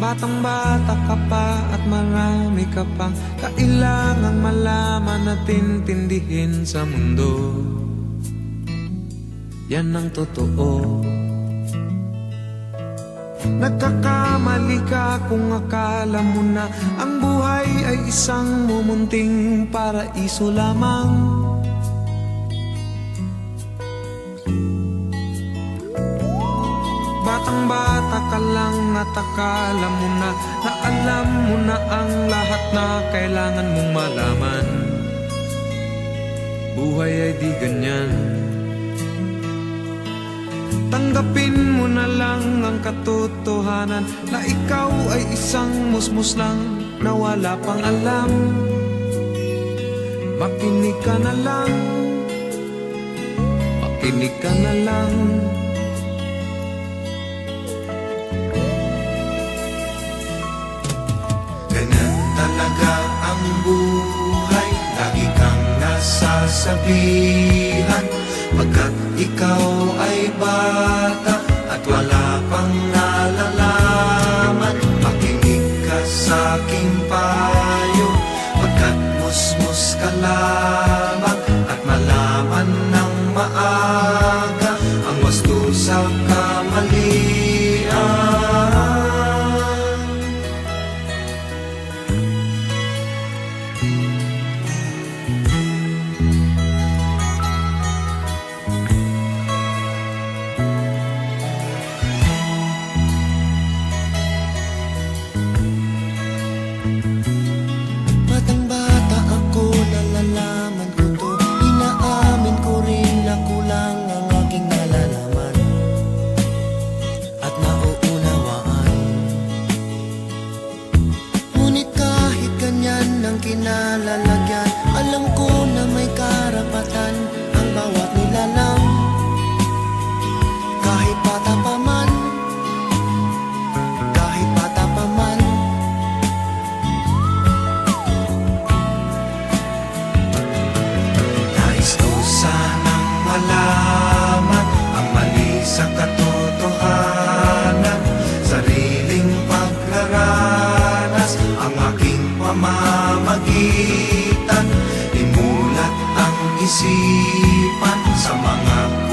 Batang bata ka pa at marami ka pang Kailangang malaman at intindihin sa mundo. Yan ang totoo. Nagkakamali ka kung akala mo na Ang buhay ay isang mumunting paraiso lamang. Batang bata ka lang at akala mo na Na alam mo na ang lahat na kailangan mong malaman. Buhay ay di ganyan. Tanggapin mo na lang ang katotohanan Na ikaw ay isang musmus lang na wala pang alam. Makinig ka na lang. Makinig ka na lang ang buhay Lagi kang nasasabihan. Pagkat ikaw ay bata At wala pang nalalaman Makinig ka sa payo. Pagkat musmus ka lamang At malaman ng maaga Ang wasto sa kamalian malaman Ang mali sa katotohanan. Sariling paglaranas Ang aking pamamagitan. Imulat ang isipan Sa mga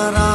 yara